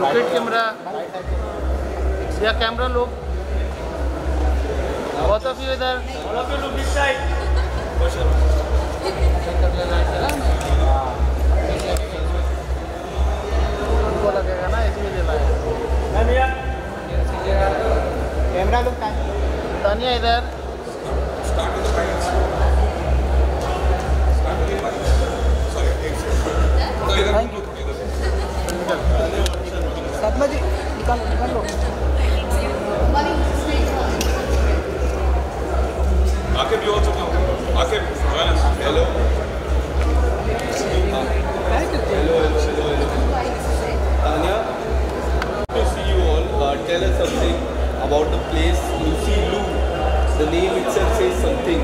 Rocket camera या camera लोग? बहुत ऑफ़ यू इधर? उनको लगेगा ना इसलिए दिलाया कैमरा लुक तानिया इधर थैंक यू सदमा जी निकाल निकाल लो Akib, you also come. Akib, join us. Hello. Hello, hello, hello, hello. Tanya, to see you all. Uh, tell us something about the place Lucy Lou. The name itself says something.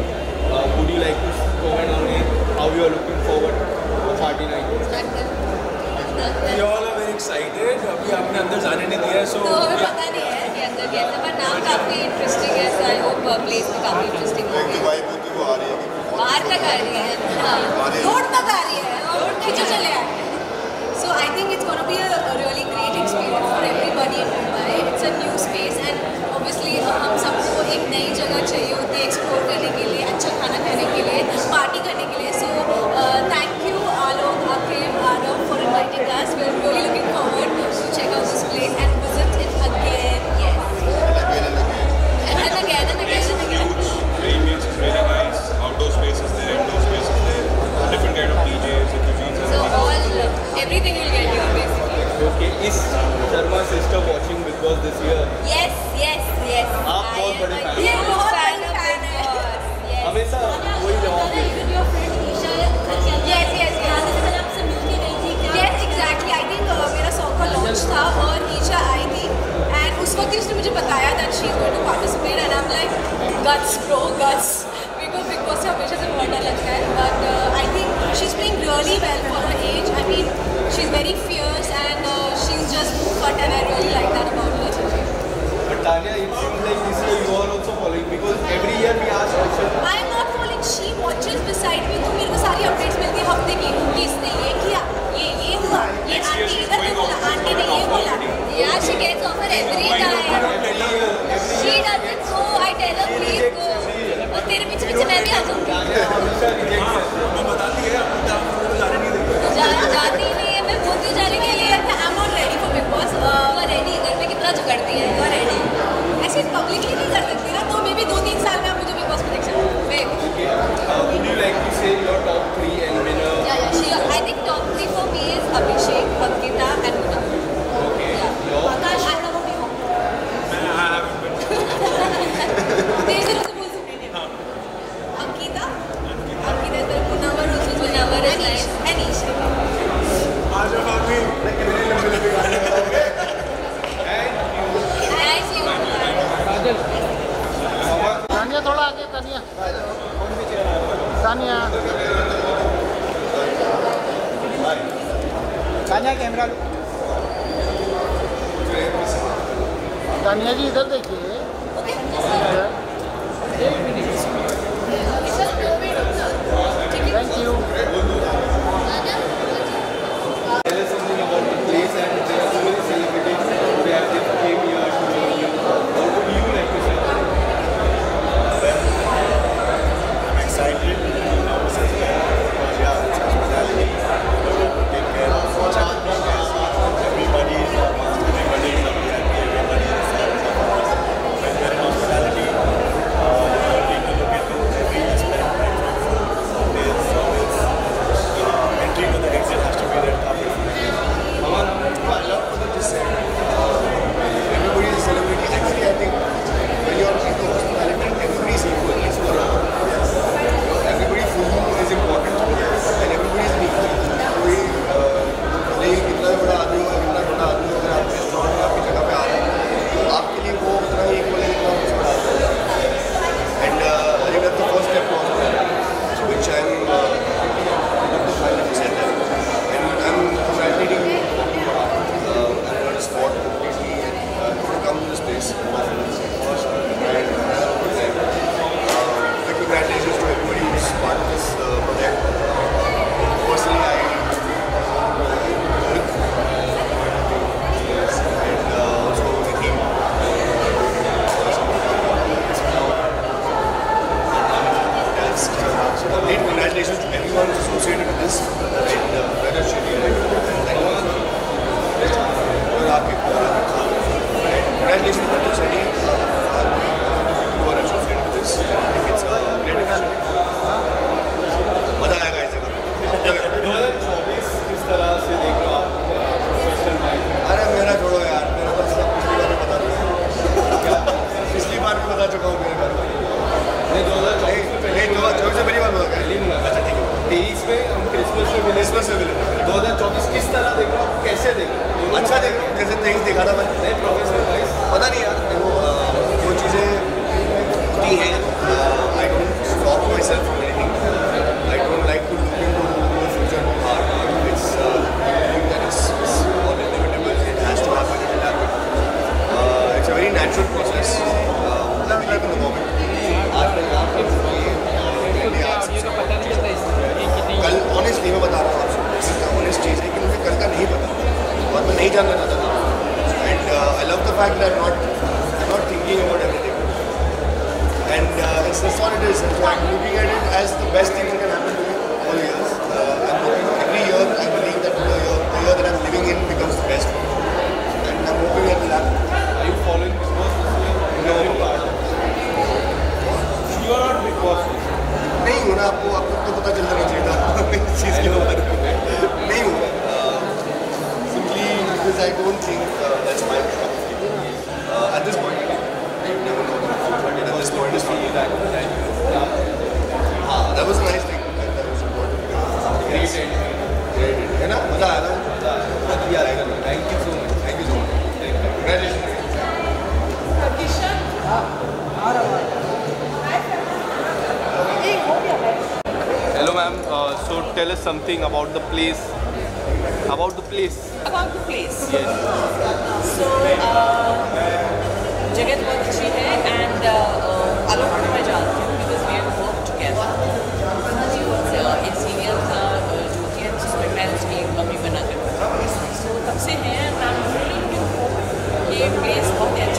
Fan huge हैं। fan of Big Boss. Yes. हमेशा वही जवाब देते हैं। Yes, yes, yes. Yes, exactly. I think uh, मेरा song का launch था और ईशा आई थी एंड उस वक्त ही उसने मुझे बताया that she going to participate and I am like guts bro guts मेरे को बिग बॉस से हमेशा से बहुत डर लगता है but I think she is playing really well for her age I mean she is very fierce cut and I really like that about Lachit. But Tanya, it seems like this year you are also following because every year we ask Lachit. I am not following. She watches beside me. तो मेरे को सारी updates मिलती है हफ़्ते की कि इसने ये किया, ये ये हुआ, ये आंटी इधर ने बोला, आंटी ने ये बोला. Yeah, she gets offer every time. She does it so I tell her please go. और तेरे पीछे पीछे मैं भी आ जाऊँगी. मैं बताती है अपने काम को जाने नहीं देती. जाती ऐसे पब्लिकली नहीं कर सकती ना तो मे भी दो तीन साल में आप मुझे बिग बॉस में देख सकते हो Okay. Uh, would you like to say your Tania camera लो। तानिया जी इधर देखिए। है ना मज़ा आ रहा है बहुत ही आ रहा है thank you so much thank you so much congratulation hello ma'am so tell us something about the place about the place. About the place. Yes. So uh, जगह बहुत अच्छी है एंड अलोक uh, uh, में जाती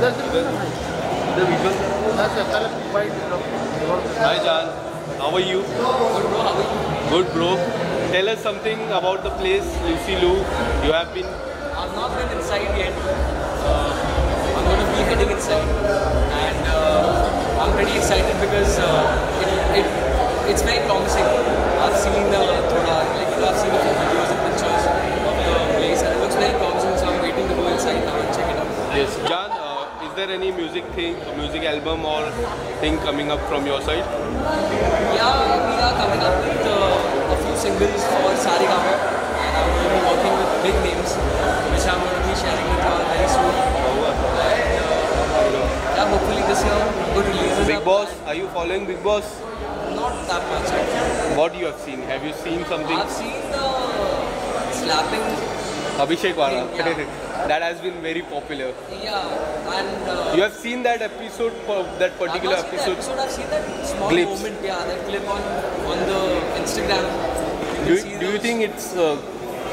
Hi से how are you good bro. How are you good bro tell us something about the place lucy lou. You have been i've not been inside yet. Uh, i'm going to be heading inside. And uh, i'm pretty excited because uh, it, it it's very promising. I've seen the thoda like i've seen the videos and pictures of the place and it looks very promising so i'm waiting to go inside now and check it out. Yes. Uh, there any music thing, music album or thing coming up from your side? Yeah, we are coming up with uh, a few singles for Saregama, and I'm going to be working with big names, which I'm going to be sharing with you all very soon. And uh, yeah, hopefully this year, good releases. Bigg Boss, are you following Bigg Boss? Not that much. actually. What do you have seen? Have you seen something? I've seen the slapping, Abhishek Varna. Yeah. that has been very popular. Yeah, and uh, you have seen that episode, for that particular I've episode. That episode. I've seen that small clips. moment, yeah, that clip on on the Instagram. You do, do you think it's uh,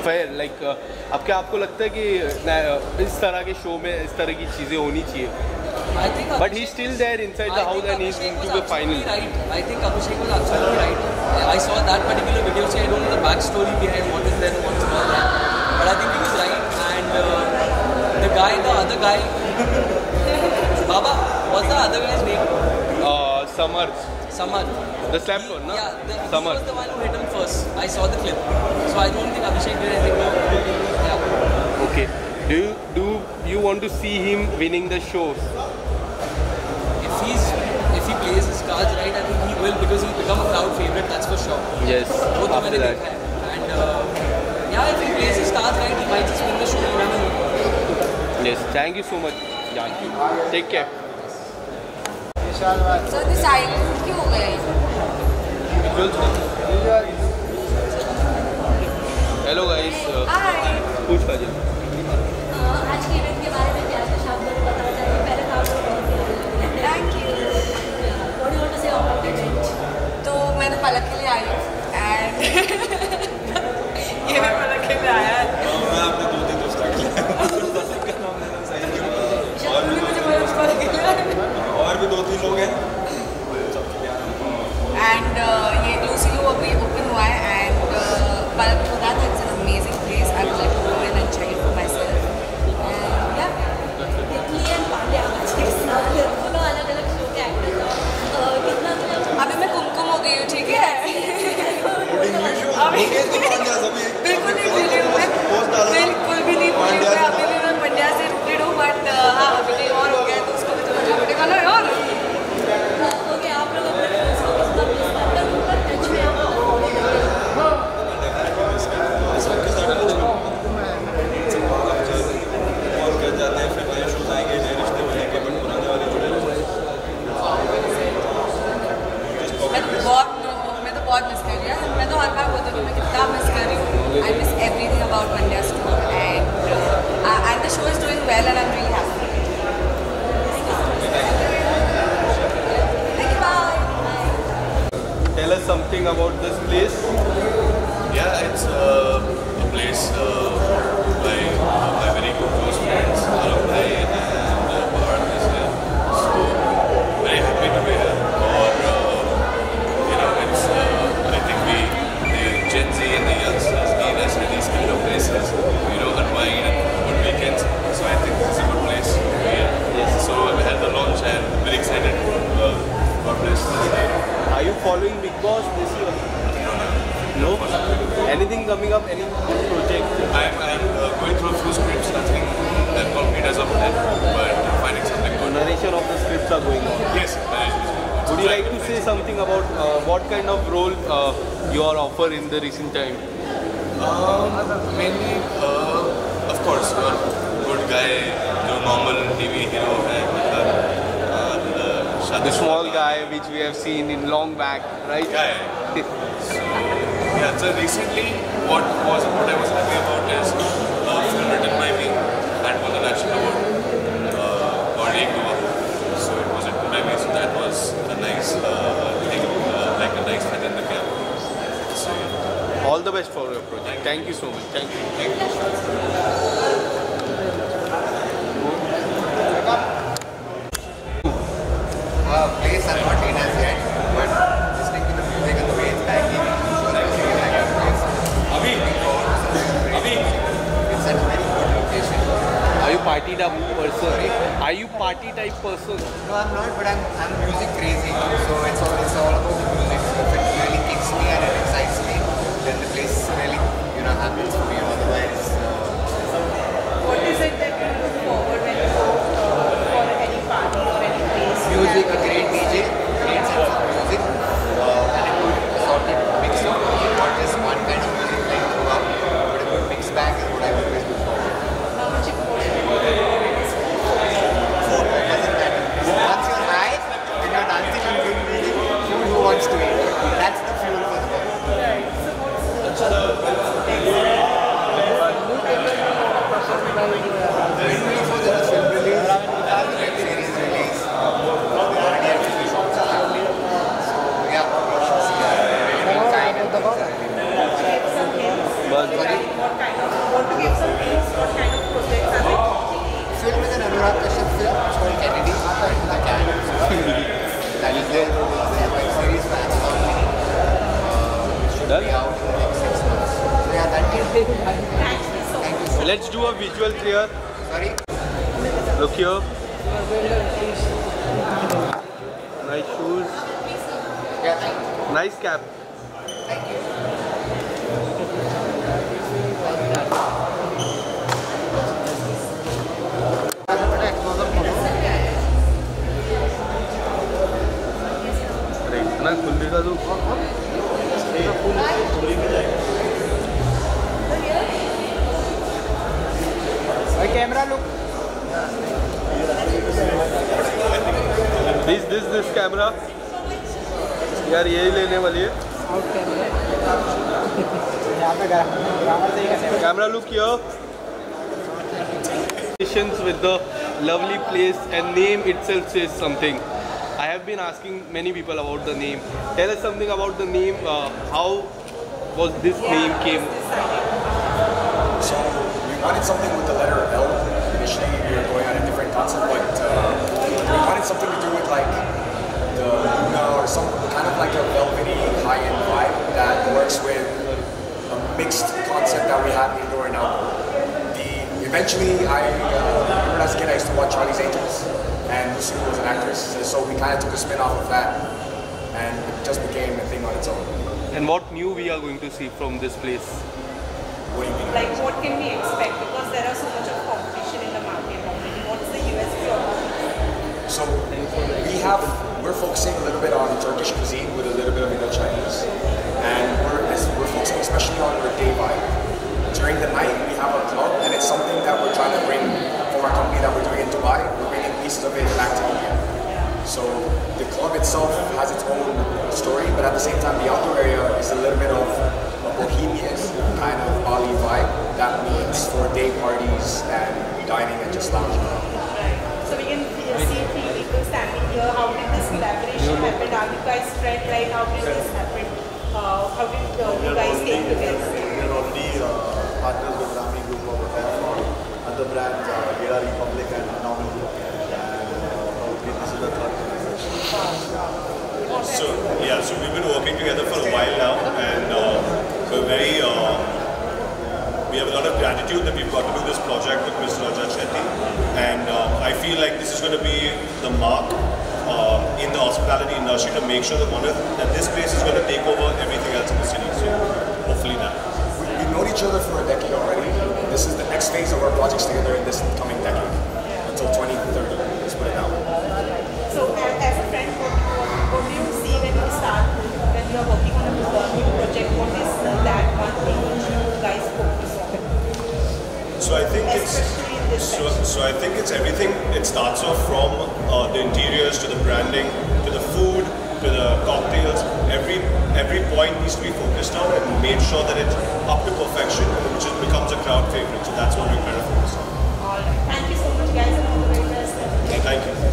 fair? Like, uh, अब क्या आपको लगता है कि इस तरह के show में इस तरह की चीज़ें होनी चाहिए I but he still there inside the house and he is going to the final I think Abhishek was absolutely right I saw that particular video से I don't know the back story behind what is there what is not I think he was right. And uh, the guy, the other guy, Baba, what's the other guy's name? Uh, Samar. Samar. The slapper, no? Yeah, the, Samar. was the one who hit him first. I saw the clip. So I don't think Abhishek did anything wrong. Yeah. Okay. Do you, do you want to see him winning the shows? If he's if he plays his cards right, I think he will because he's become a crowd favorite. That's for sure. Yes. Both after that. And. Uh, yeah if he plays his cards right he might just win the show you Yes. Thank you so much, Jan. Take care. So this silence क्यों हो गए Hello guys. Uh, Hi. पूछ काजल. आज भी लोग हैं। And ये Lucy लू अभी ओपन हुआ है एंड पलक ने about you like to say something about uh, what kind of role uh, you are offer in the recent time? Um, mainly, uh, of course, you are good guy, your normal TV hero uh, uh, the small guy which we have seen in long back, right? Yeah. yeah. so, yeah. So recently, what was what I was happy about is. the best for your project. Thank you so much. Thank you. Thank you. Are not in as yet, but listening to music and the it's that. Abhi, Abhi, it's a very good location. Are you party type person? Are you party type person? No, I'm not, but I'm I'm music crazy, so it's all it's all about music. It really kicks me and it excites really, you know, happens for me. Visual here. Sorry. Look here. Nice shoes. Yeah. Nice cap. Thank you. खुल्ली का अरे इतना खुलेगा तो camera look this this this camera यार यही लेने वाली है camera look here Congratulations with the lovely place and name itself says something. I have been asking many people about the name. Tell us something about the name. Uh, how was this name came? So we wanted something with the letter L. concept, but uh, we wanted something to do with like the Luna or some kind of like a velvety high-end vibe that works with a mixed concept that we have indoor and outdoor. The eventually, I uh, remember as a kid I used to watch Charlie's Angels, and Lucy was an actress, so we kind of took a spin off of that, and it just became a thing on its own. And what new we are going to see from this place? What do you mean? Like what can we expect? Because there are so much we have we're focusing a little bit on Turkish cuisine with a little bit of Indo-Chinese, and we're we're focusing especially on our day vibe. During the night, we have a club, and it's something that we're trying to bring from our company that we're doing in Dubai. We're bringing pieces of it back to India. So the club itself has its own story, but at the same time, the outdoor area is a little bit of a bohemian kind of Bali vibe that means for day parties and dining and just lounging. Here. How did this collaboration happen? Are you guys friends? Like how did this happen? Uh, how did uh, you guys came together? We're already uh, partners with Rami Group of Hotels for other brands, uh, Gera Republic and Normal Group. And uh, probably this is the third conversation. So yeah, so we've been working together for a while now, and uh, we're very uh, we have a lot of gratitude that we've got to do this project with Mr. Raja Shetty, and uh, I feel like this is going to be the mark uh, in the hospitality industry to make sure that one of, that this place is going to take over everything else in the city. So hopefully that. We, we've known each other for a decade already. This is the next phase of our projects together in this coming decade until 2030. Let's put it that way. So as a friend, what, what, what do you see when you start when you are working on a new project? What is that one thing which you guys focus on? So I think it's Especially in this so, so I think it's everything. It starts off from uh, the interiors to the branding to the food to the cocktails. Every every point needs to be focused on and made sure that it's up to perfection, which is, becomes a crowd favorite. So that's what we're kind to focus on. All right. Thank you so much, guys, and all the very best. Thank you.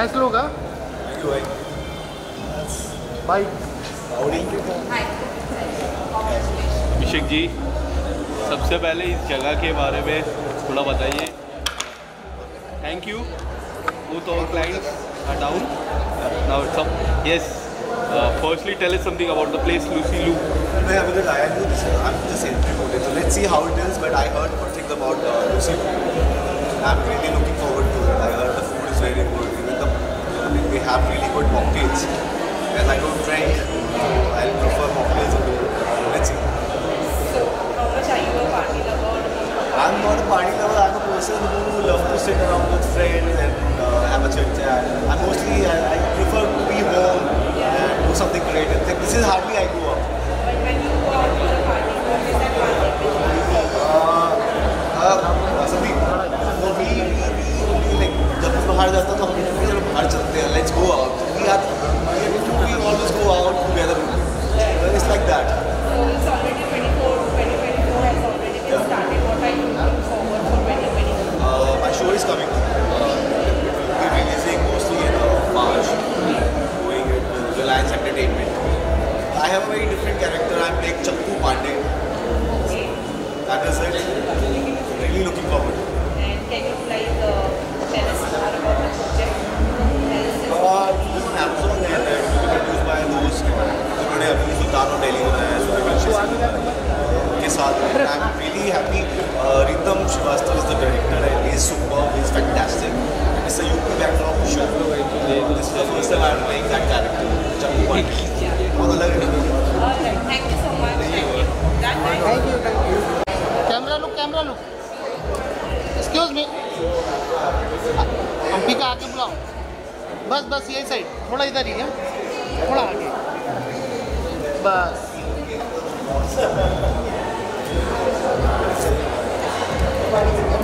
Cycle होगा अभिषेक जी सबसे पहले इस जगह के बारे में थोड़ा बताइए। Thank you booth our client down now सब yes firstly tell us something about the place Lucy Lou मैं अभी तक आया हूँ I am just entry for it so let's see how it is but I heard good things about Lucy Lou I am really looking forward to I heard the food is very good have really good mocktails. And I don't drink, so I'll prefer mocktails. over it. Let's see. So, how much are you a party lover? I'm not a party lover. I'm a person who loves to sit around with friends and uh, have a chit chat. I'm mostly I, I prefer to be home and do something creative. Like, this is hardly I go out. But when you go out for a party, what is that party which uh, सभी तो we we we like जब हम बाहर जाते हैं तो हम Arjun, let's go out. We, we always go out together. It's like that. बस बस यही साइड थोड़ा इधर ही है। थोड़ा आगे। बस। That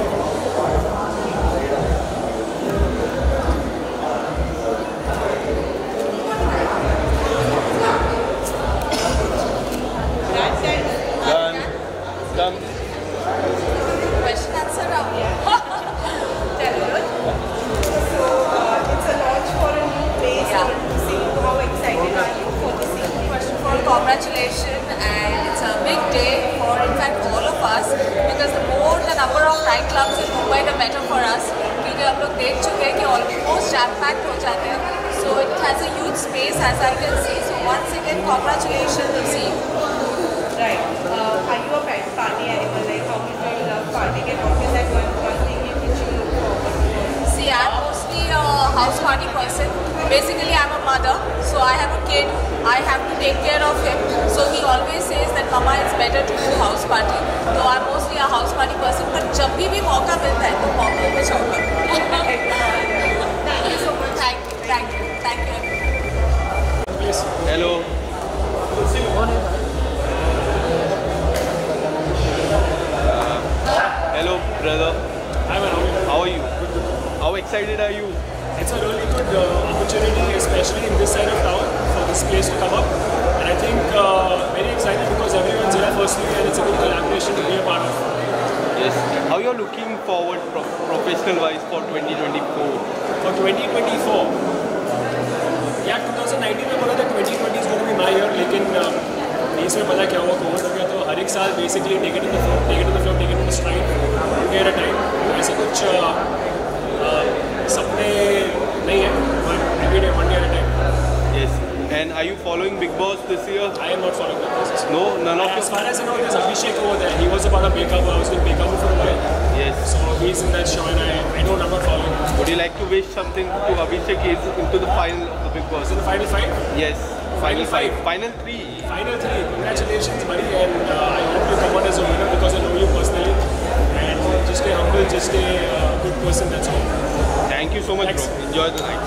congratulations, and it's a big day for, in fact, all of us because the more the number of nightclubs in Mumbai, the better for us. क्योंकि हम लोग देख चुके हैं कि ऑलमोस्ट जैम पैक्ड हो जाते हैं so it has a huge space as I can see so once again congratulation to C Right. Uh, are you a pet party animal? Like, how much do you love partying? And what is that one, one thing in which you look forward to? See, I'm mostly a house party person. Basically, I'm a mother, so I have a kid. I have to take care of him. So he always says that, Mama, it's better to do house party. So I'm mostly a house party person. But जब भी भी मौका मिलता है तो मौके पे छोड़ो. Thank you so much. Thank you, thank you, thank you. hello hello brother Hi, man. how are you how excited are you It's a really good uh, opportunity, especially in this side of town, for This place to come up. And I think uh, very excited because everyone's here firstly, and it's a good collaboration to be a part of. yes how you're looking forward pro- professional wise for 2024 For 2024, yeah, 2019 में बोला था 2020 is going to be my year, लेकिन uh, बीच में पता क्या हुआ Covid हो गया तो हर एक साल basically take it in the flow take it in the flow take it in the stride at a time ऐसे कुछ uh, uh, सपने नहीं है but every day one day at a time yes and are you following bigg boss this year I am not following the process. no none of As far as I know, there's Abhishek over there. He was about a Bekabu. I was with Bekabu for a while. yes So he's in that show, and I, I don't, I'm not following. him. would you like to wish something to Abhishek is into the final of the bigg boss it the final fight? yes final Final five five. final three Final three. Congratulations, buddy, and uh, I hope you come out as a winner because I know you personally. And just stay humble, just stay a good person. That's all. thank you so much Thanks. bro enjoy the night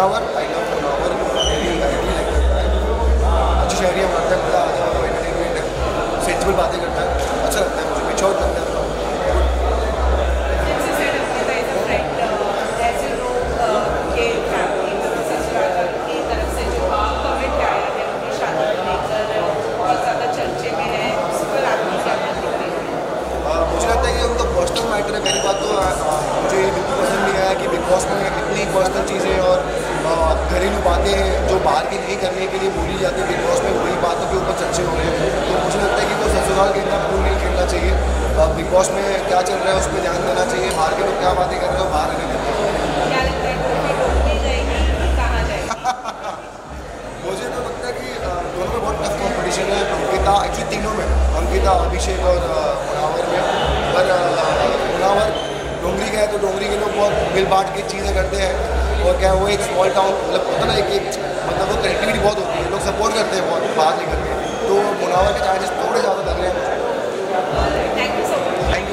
يتجاور में अंकिता अभिषेक और मुनावर में। पर मुनावर डोंगरी का है तो डोंगरी के लोग बहुत मिल बांट के चीज़ें करते हैं। और क्या है, वो एक स्मॉल टाउन मतलब होता है ना एक एक मतलब वो कनेक्टिविटी बहुत होती है। लोग सपोर्ट करते हैं बहुत बाहर नहीं करते तो मुनावर के चार्जेस थोड़े ज़्यादा लग रहे हैं। Thank you so much thank